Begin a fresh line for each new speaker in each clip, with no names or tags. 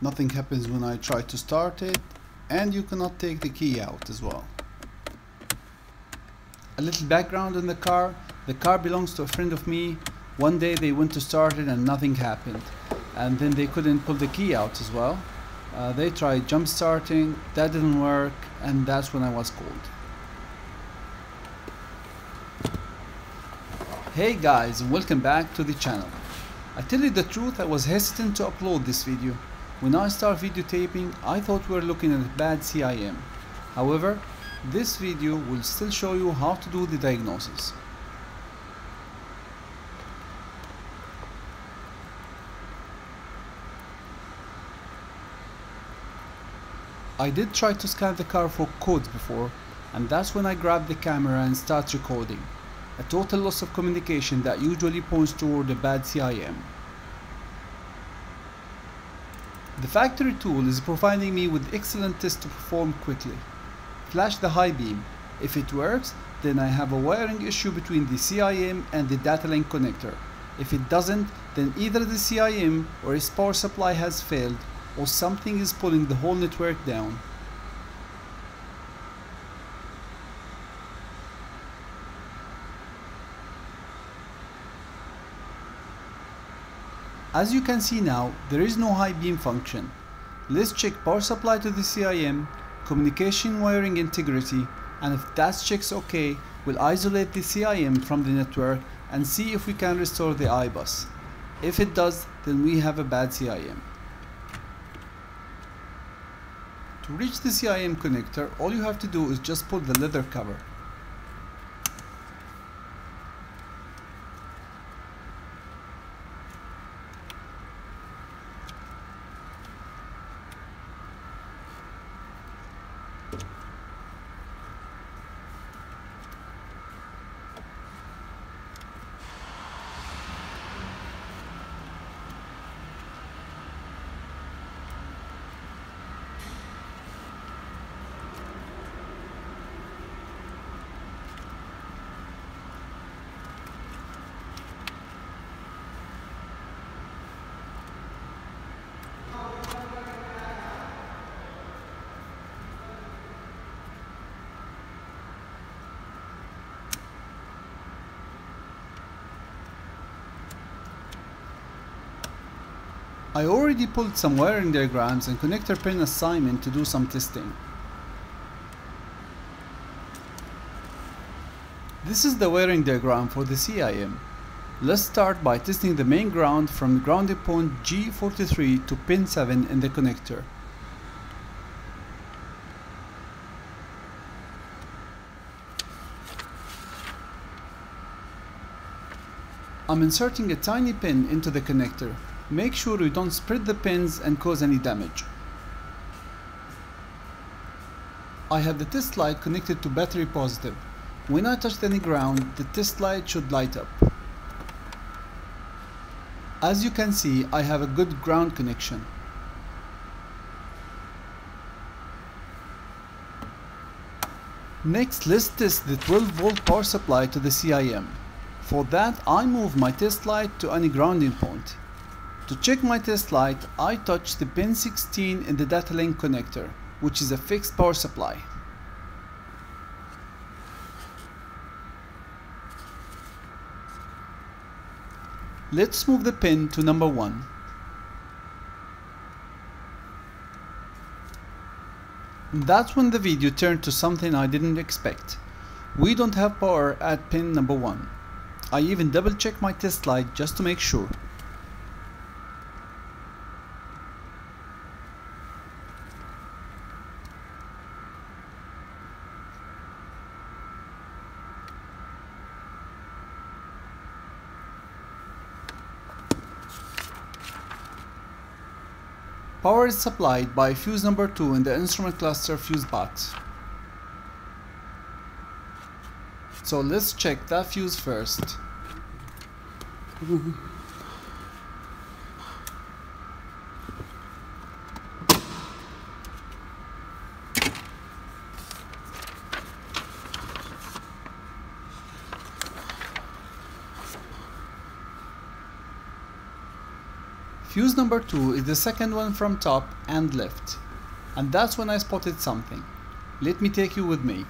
nothing happens when I try to start it and you cannot take the key out as well. A little background on the car. The car belongs to a friend of me. One day they went to start it and nothing happened. And then they couldn't pull the key out as well. Uh, they tried jump starting, that didn't work, and that's when I was called. Hey guys, and welcome back to the channel. I tell you the truth, I was hesitant to upload this video. When I start videotaping, I thought we were looking at a bad CIM. However, this video will still show you how to do the diagnosis. I did try to scan the car for codes before and that's when I grabbed the camera and start recording. A total loss of communication that usually points toward a bad CIM. The factory tool is providing me with excellent tests to perform quickly. Flash the high beam. If it works, then I have a wiring issue between the CIM and the data link connector. If it doesn't, then either the CIM or its power supply has failed or something is pulling the whole network down. As you can see now, there is no high beam function. Let's check power supply to the CIM, communication wiring integrity, and if that checks OK, we'll isolate the CIM from the network and see if we can restore the I-bus. If it does, then we have a bad CIM. To reach the CIM connector, all you have to do is just pull the leather cover. I already pulled some wiring diagrams and connector pin assignment to do some testing. This is the wiring diagram for the CIM. Let's start by testing the main ground from grounding point G43 to pin 7 in the connector. I'm inserting a tiny pin into the connector Make sure you don't spread the pins and cause any damage. I have the test light connected to battery positive. When I touch any ground, the test light should light up. As you can see, I have a good ground connection. Next, let's test the 12 volt power supply to the CIM. For that, I move my test light to any grounding point. To check my test light, I touch the pin 16 in the data link connector, which is a fixed power supply. Let's move the pin to number 1. That's when the video turned to something I didn't expect. We don't have power at pin number 1. I even double check my test light just to make sure. Power is supplied by fuse number 2 in the instrument cluster fuse box. So let's check that fuse first. Fuse number 2 is the second one from top and left. And that's when I spotted something. Let me take you with me.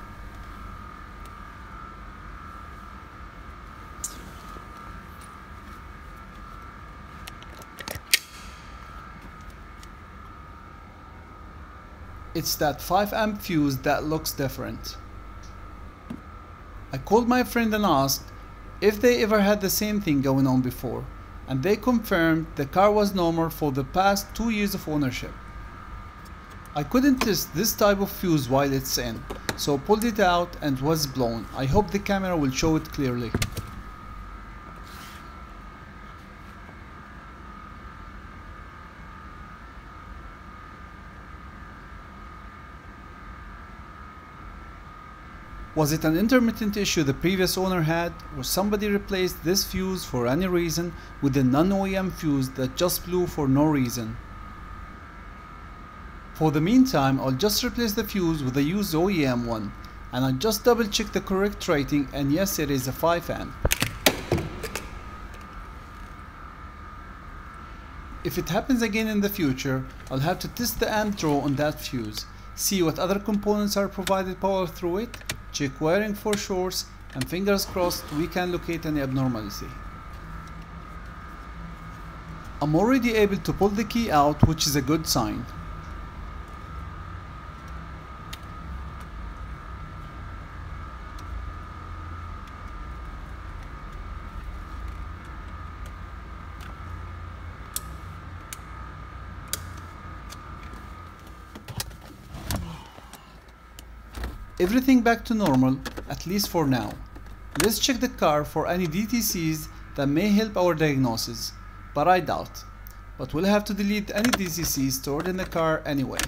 It's that 5 amp fuse that looks different. I called my friend and asked if they ever had the same thing going on before and they confirmed the car was normal for the past 2 years of ownership. I couldn't test this type of fuse while it's in, so pulled it out and was blown. I hope the camera will show it clearly. Was it an intermittent issue the previous owner had, or somebody replaced this fuse for any reason with a non-OEM fuse that just blew for no reason? For the meantime, I'll just replace the fuse with a used OEM one, and I'll just double check the correct rating and yes it is a 5 amp. If it happens again in the future, I'll have to test the amp draw on that fuse, see what other components are provided power through it, check wiring for shorts and fingers crossed we can locate any abnormality. I'm already able to pull the key out which is a good sign. Everything back to normal, at least for now. Let's check the car for any DTCs that may help our diagnosis, but I doubt. But we'll have to delete any DTCs stored in the car anyway.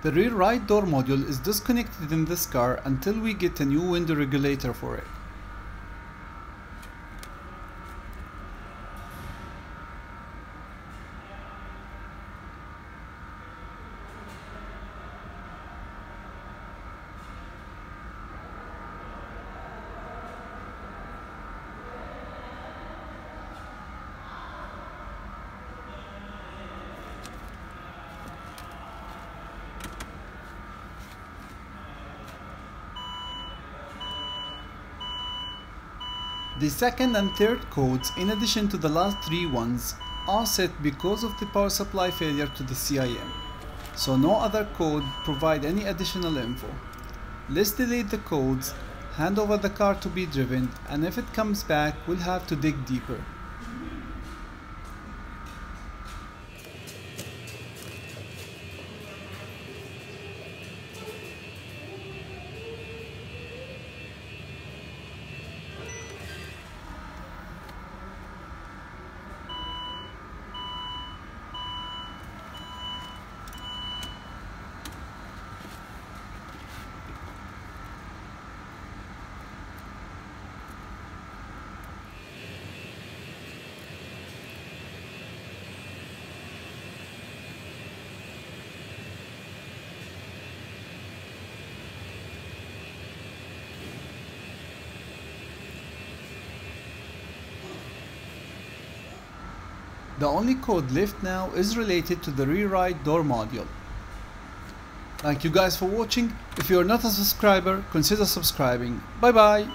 The rear right door module is disconnected in this car until we get a new window regulator for it. The second and third codes, in addition to the last three ones, are set because of the power supply failure to the CIM. So no other code provide any additional info. Let's delete the codes, hand over the car to be driven, and if it comes back, we'll have to dig deeper. The only code left now is related to the right door module. Thank you guys for watching. If you are not a subscriber, consider subscribing. Bye bye.